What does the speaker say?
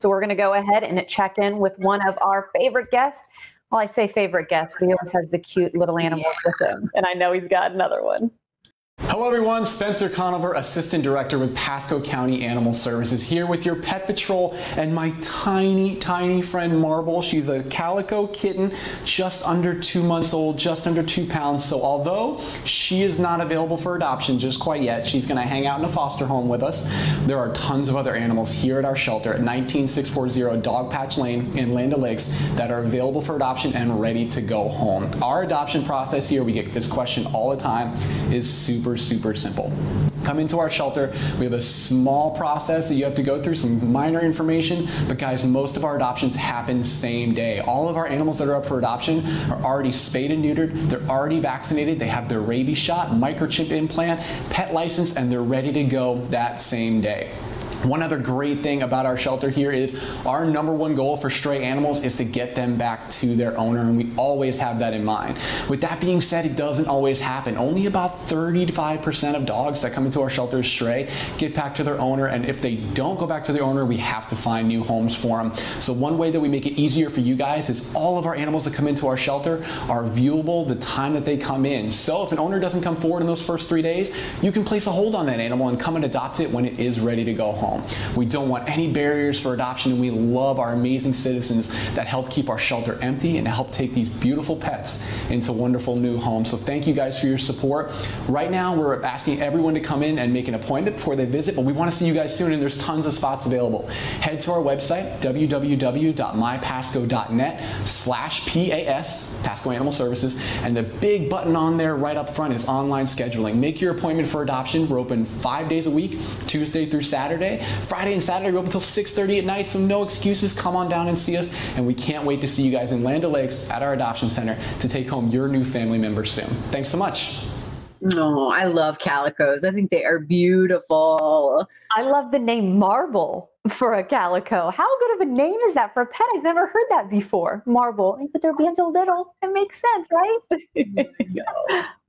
So we're going to go ahead and check in with one of our favorite guests. Well, I say favorite guest, but he always has the cute little animals with him. And I know he's got another one. Hello everyone, Spencer Conover, Assistant Director with Pasco County Animal Services here with your pet patrol and my tiny, tiny friend Marble. She's a calico kitten, just under two months old, just under two pounds. So although she is not available for adoption just quite yet, she's gonna hang out in a foster home with us. There are tons of other animals here at our shelter at 19640 Dogpatch Lane in Land Lakes that are available for adoption and ready to go home. Our adoption process here, we get this question all the time, is super super, simple. Come into our shelter. We have a small process that you have to go through, some minor information, but guys, most of our adoptions happen same day. All of our animals that are up for adoption are already spayed and neutered, they're already vaccinated, they have their rabies shot, microchip implant, pet license, and they're ready to go that same day. One other great thing about our shelter here is our number one goal for stray animals is to get them back to their owner, and we always have that in mind. With that being said, it doesn't always happen. Only about 35% of dogs that come into our shelter stray get back to their owner, and if they don't go back to their owner, we have to find new homes for them. So one way that we make it easier for you guys is all of our animals that come into our shelter are viewable the time that they come in. So if an owner doesn't come forward in those first three days, you can place a hold on that animal and come and adopt it when it is ready to go home We don't want any barriers for adoption, and we love our amazing citizens that help keep our shelter empty and help take these beautiful pets into wonderful new homes. So thank you guys for your support. Right now, we're asking everyone to come in and make an appointment before they visit, but we want to see you guys soon, and there's tons of spots available. Head to our website, www.mypasco.net slash PAS, Pasco Animal Services, and the big button on there right up front is online scheduling. Make your appointment for adoption. We're open five days a week, Tuesday through Saturday. Friday and Saturday, we're open until 6.30 at night, so no excuses. Come on down and see us, and we can't wait to see you guys in Land Lakes at our adoption center to take home your new family member soon. Thanks so much. No, oh, I love calicos. I think they are beautiful. I love the name Marble for a calico. How good of a name is that for a pet? I've never heard that before. Marble. But they're being so little. It makes sense, right?